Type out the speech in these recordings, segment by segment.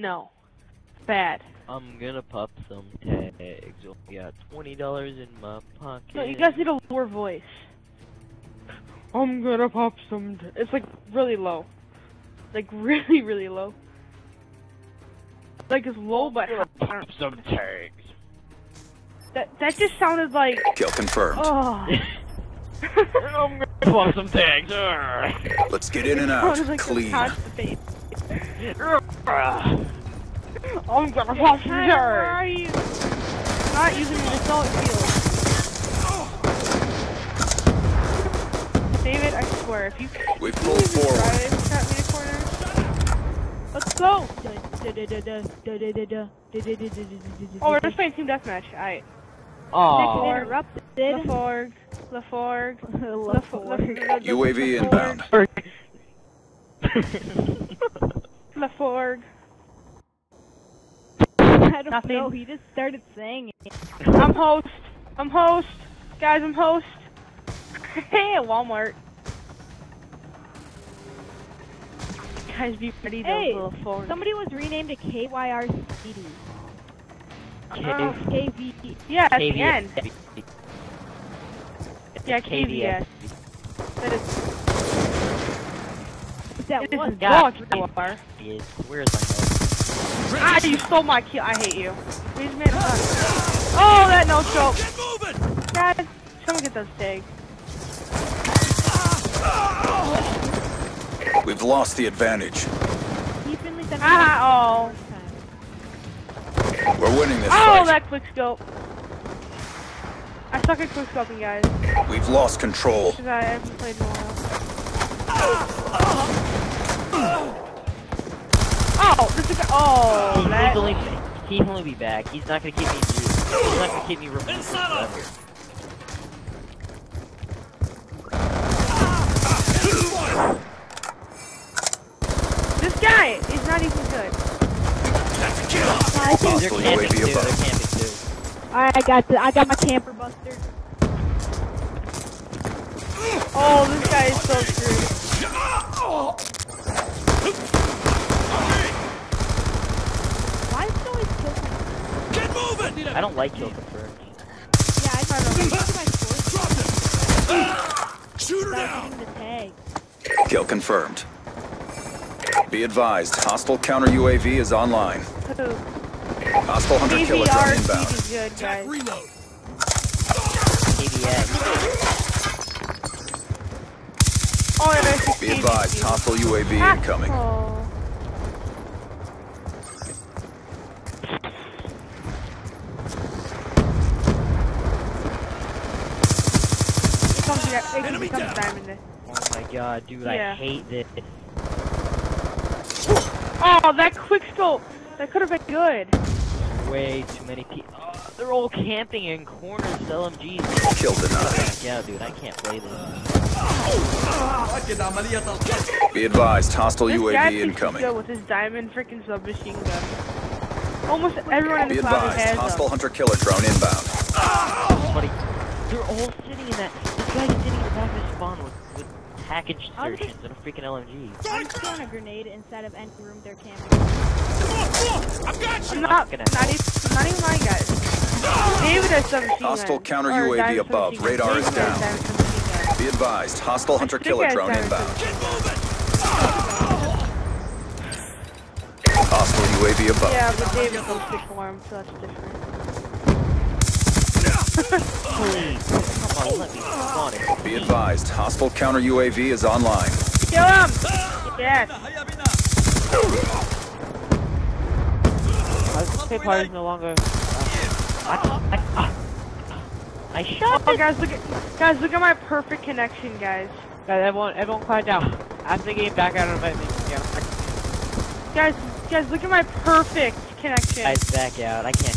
No. Bad. I'm gonna pop some tags. Oh, Only got twenty dollars in my pocket. No, you guys need a lower voice. I'm gonna pop some. T it's like really low. Like really, really low. Like it's low, but pop some tags. that that just sounded like. Kill confirmed. Oh. I'm gonna pop some tags. Let's get in and out. sounded like Clean. Constipated. Arrgh. I'm gonna pop some tags. Where are you? Not using the assault shield. David, I swear, if you We've Can pulled you just forward. drive at me a corner? Let's go! Oh, we're just playing team deathmatch. Alright. Aw. interrupted. Laforg. Laforg. Laforg. UAV inbound. Laforg. I don't Nothing. know. He just started saying it. I'm host. I'm host. Guys, I'm host. Hey, at Walmart. Guys, be ready to Hey, Laforg. Somebody was renamed to KYRCD. Oh, uh, KV. yeah, at the KVS. end. Yeah, KVS. That is, Is that it is what? God. wrong, you are. Is where's my Ah, you stole my kill. I hate you. Please, man. Oh, that no scope. Get moving! Guys, someone get those tags. We've lost the advantage. He finally sent Ah, oh. We're winning this Oh, fight. that quick scope. I suck at quick scoping, guys. We've lost control. I haven't played in a while. Oh, this is. Oh, He, he's that. only he can only be back. He's not gonna keep me. He's not gonna keep me removed Inside of- forever. This guy is not even good. That's a kill! I think They're Hostile camping UAV too. They're above. camping too. I got the, I got my camper buster. Oh, this guy is so screwed. Why is it always kill cam? Get moving! I don't like kill confirmed. Yeah, I don't know. This is my fourth Drop it! Shoot her time down! getting the. Kill confirmed. Be advised, hostile counter UAV is online. Who? Hostile hunter killer drone inbound. good, Attack reload! Oh, Be advised, hostile UAV incoming. Oh. It comes, it comes Enemy down. Oh my god, dude, Yeah. I hate this. Oh, that quick scope! That could have been good. Way too many people. Oh, they're all camping in corners with LMGs. Kill denied. Yeah, dude, I can't play this. Be advised, hostile This guy UAV thinks he's incoming. good with his diamond freaking submachine gun. Almost everyone in Be the cloud advised, has hostile them. hunter killer drone inbound. Buddy, they're all sitting in that. This guy's sitting in the back of the spawn with, with package I'll just- insertions and a freaking LMG. I'm throwing a grenade inside of any room they're camping. Come on, come on! I've got I'm you! not, gonna not even, not even my guys. David has submachine Hostile gun. counter UAV diamond above. submachine. Radar is David has down. diamond. Be advised, hostile hunter killer drone inbound. Get moving! Hostile UAV above. Yeah, but David goes to form, so that's different. Please, come on, let me spawn it. Be advised, hostile counter UAV is online. Kill him! Yes! My party is no longer. Uh, I, I, ah. I shot Oh, this. guys, look at guys, look at my perfect connection, guys. Guys, everyone, everyone quiet down. After the game, back out and invite me. Yeah. Guys, guys, look at my perfect connection. Guys, back out. I can't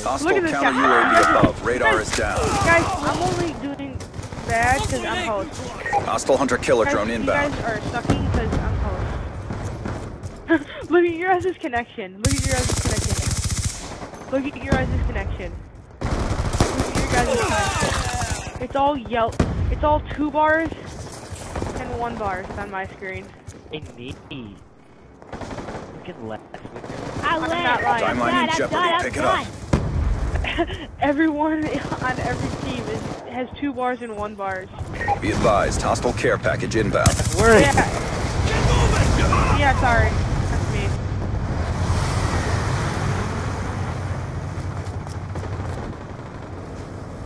even. Hostile at this counter guy. UAV above. Radar is down. Guys, I'm only doing bad because I'm host. Hostile hunter killer Guys, drone you inbound. guys are sucking because I'm host. look at your guys' connection. Look at your guys' connection. Look at your guys' connection. Look at your guys' connection. It's all yelp. It's all two bars and one bar on my screen. Indeed. Look at left. I I'm win. not lying. Timeline Dad, in I'm jeopardy. done, I'm Pick it done. up. Everyone on every team is has two bars and one bars. Be advised, hostile care package inbound. Where? Yeah, Get yeah. Sorry, that's me.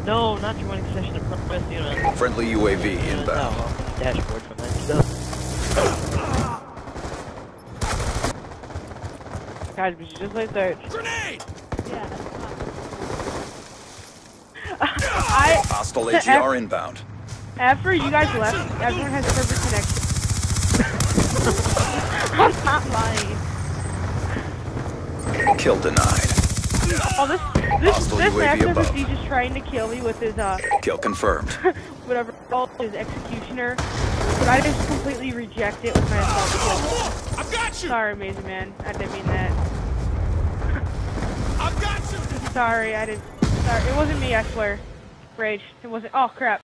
No, not joining session of press unit. Friendly UAV inbound. Oh, no, dashboard from that stuff. Guys, we should just play search. Grenade! Yeah, that's fine. I Hostile The AGR inbound. after you guys left, everyone has perfect connection. I'm not lying. Kill denied. Oh, this this Hostile this UAV Max above. Just trying to kill me with his uh Kill confirmed. whatever it's called his executioner, but I just completely reject it with my assault kill. I've got you! Sorry, Amazing Man. I didn't mean that. I've got you! Sorry, I didn't. Sorry, it wasn't me. I swear. Rage. It wasn't. Oh crap.